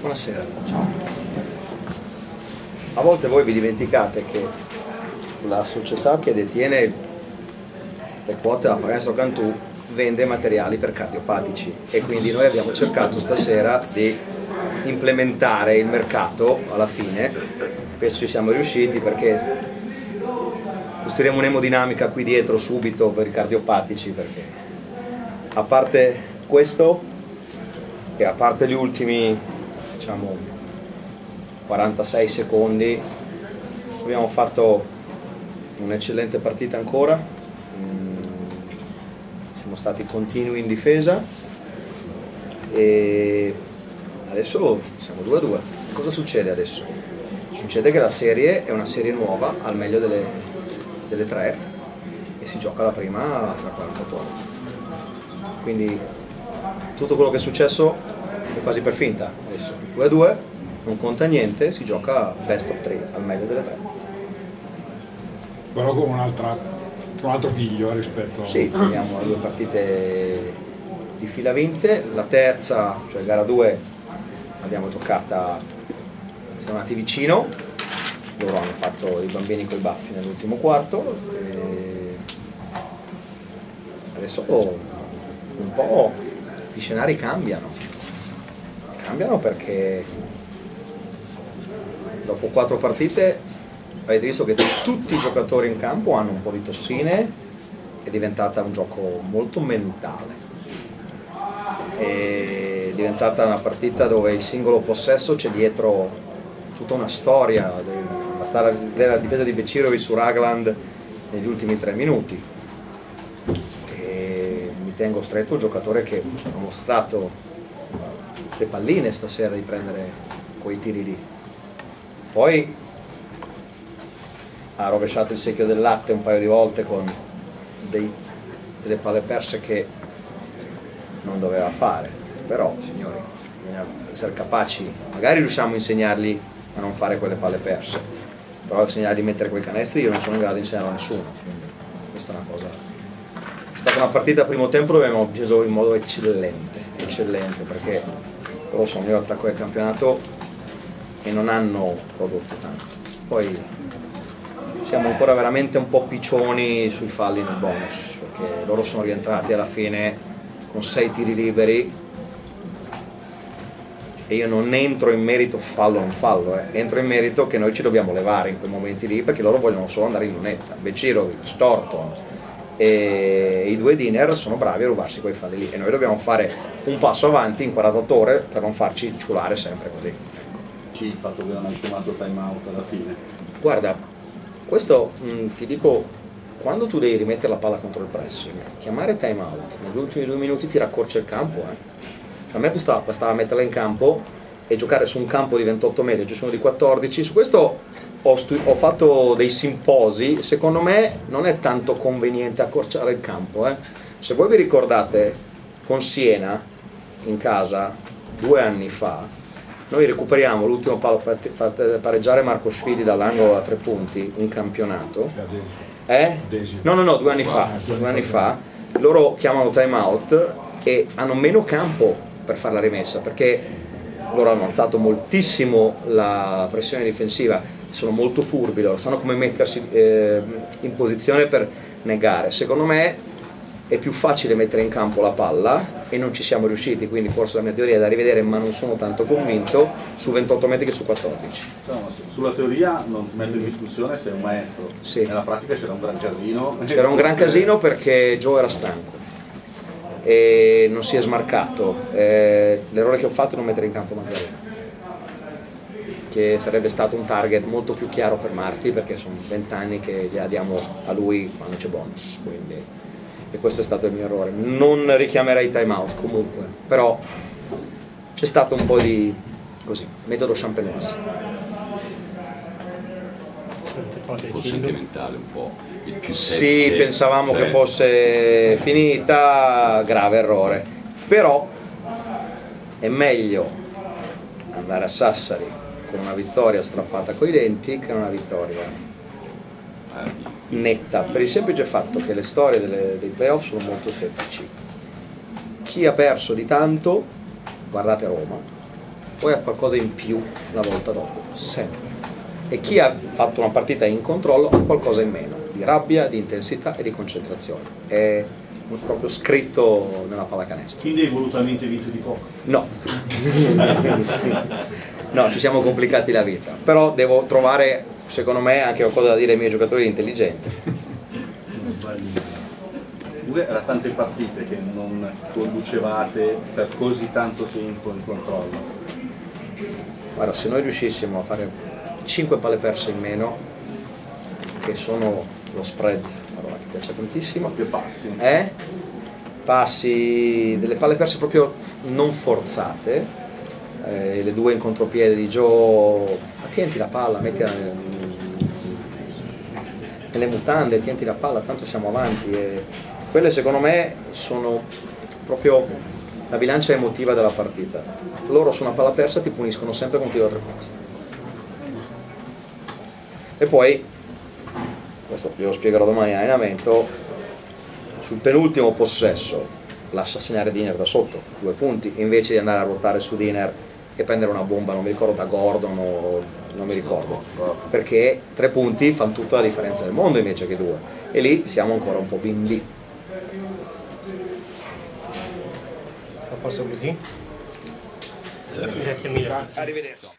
Buonasera. A volte voi vi dimenticate che la società che detiene le quote della Paganestro Cantù vende materiali per cardiopatici e quindi noi abbiamo cercato stasera di implementare il mercato alla fine, penso ci siamo riusciti perché costruiremo un'emodinamica qui dietro subito per i cardiopatici perché a parte questo e a parte gli ultimi diciamo 46 secondi abbiamo fatto un'eccellente partita ancora. Mm, siamo stati continui in difesa. E adesso siamo 2 a 2 cosa succede adesso? succede che la serie è una serie nuova al meglio delle, delle tre e si gioca la prima fra 48 ore quindi tutto quello che è successo è quasi per finta. Adesso 2 a 2 non conta niente si gioca best of 3 al meglio delle tre. Però con, un altro piglio rispetto a... sì, teniamo due partite di fila vinte. La terza, cioè gara 2 l'abbiamo giocata siamo andati vicino loro hanno fatto i bambini con i baffi nell'ultimo quarto e adesso un po' gli scenari cambiano. Cambiano perché dopo quattro partite avete visto che tutti i giocatori in campo hanno un po' di tossine è diventata un gioco molto mentale. È diventata una partita dove il singolo possesso c'è dietro tutta una storia basta vedere la difesa di Becirovic su Ragland negli ultimi tre minuti. E mi tengo stretto un giocatore che ha mostrato le palline stasera di prendere quei tiri lì. Poi ha rovesciato il secchio del latte un paio di volte con dei, delle palle perse che non doveva fare. Però signori bisogna essere capaci. Magari riusciamo a insegnargli a non fare quelle palle perse però insegnargli a mettere quei canestri io non sono in grado di insegnarlo a nessuno questa è una cosa è stata una partita a primo tempo dove abbiamo preso in modo eccellente eccellente perché loro sono io attacco del campionato e non hanno prodotto tanto. Poi siamo ancora veramente un po' piccioni sui falli nel bonus perché loro sono rientrati alla fine con sei tiri liberi e io non entro in merito fallo o non fallo, eh. entro in merito che noi ci dobbiamo levare in quei momenti lì perché loro vogliono solo andare in lunetta, Becirovic, Storton e i due dinner sono bravi a rubarsi quei falli lì e noi dobbiamo fare un passo avanti in 48 ore per non farci ciulare sempre così. Ci il fatto che non hai chiamato time out alla fine? Guarda, questo mh, mm, ti dico, quando tu devi rimettere la palla contro il pressing, chiamare time out negli ultimi due minuti ti raccorcia il campo. Eh. A me bastava, bastava metterla in campo e giocare su un campo di 28 metri, ci sono di 14, su questo ho, ho, fatto dei simposi, secondo me non è tanto conveniente accorciare il campo. Eh. Se voi vi ricordate con Siena in casa due anni fa, noi recuperiamo l'ultimo palo per far pareggiare Marco Sfidi dall'angolo a tre punti in campionato. Eh? No, no, no, due anni fa, due anni fa. Loro chiamano time out e hanno meno campo per fare la rimessa perché loro hanno alzato moltissimo la pressione difensiva, sono molto furbi, loro sanno come mettersi eh, in posizione per negare. Secondo me è più facile mettere in campo la palla e non ci siamo riusciti, quindi forse la mia teoria è da rivedere, ma non sono tanto convinto, su 28 metri che su 14. No, sulla teoria non metto in discussione se è un maestro, sì. nella pratica c'era un gran casino. C'era un gran casino perché Joe era stanco e non si è smarcato. Eh, l'errore che ho fatto è non mettere in campo Mazzarino che sarebbe stato un target molto più chiaro per Marti perché sono 20 anni che gliela diamo a lui quando c'è bonus. Quindi e questo è stato il mio errore. Non richiamerei time out comunque, però c'è stato un po' di così, metodo champenoise. Un po' sentimentale un po'. Sì, pensavamo che fosse finita, grave errore. Però è meglio andare a Sassari con una vittoria strappata coi denti che una vittoria netta per il semplice fatto che le storie delle- dei playoff sono molto semplici. Chi ha perso di tanto, guardate Roma, poi ha qualcosa in più la volta dopo, sempre. E chi ha fatto una partita in controllo ha qualcosa in meno, di rabbia, di intensità e di concentrazione. È proprio scritto nella pallacanestro. Quindi hai volutamente vinto di poco. No. no, ci siamo complicati la vita. Però devo trovare, secondo me, anche qualcosa da dire ai miei giocatori intelligenti. Era tante partite che non conducevate per così tanto tempo in controllo. Guarda, se noi riuscissimo a fare 5 palle perse in meno, che sono lo spread, parola che piace tantissimo, Più passi. eh? passi, delle palle perse proprio non forzate, eh, le due in contropiede di Joe, tienti la palla, mettila nel- nelle mutande, tienti la palla, tanto siamo avanti. E quelle secondo me sono proprio la bilancia emotiva della partita. Loro su una palla persa ti puniscono sempre con tiro a tre punti. E poi, questo ve lo spiegherò domani in allenamento, sul penultimo possesso lascia segnare Diner da sotto, due punti, invece di andare a ruotare su Diner e prendere una bomba, non mi ricordo da Gordon o non mi ricordo, perché tre punti fanno tutta la differenza del mondo invece che due, e lì siamo ancora un po' bimbi. A posto così? Grazie mille. Arrivederci.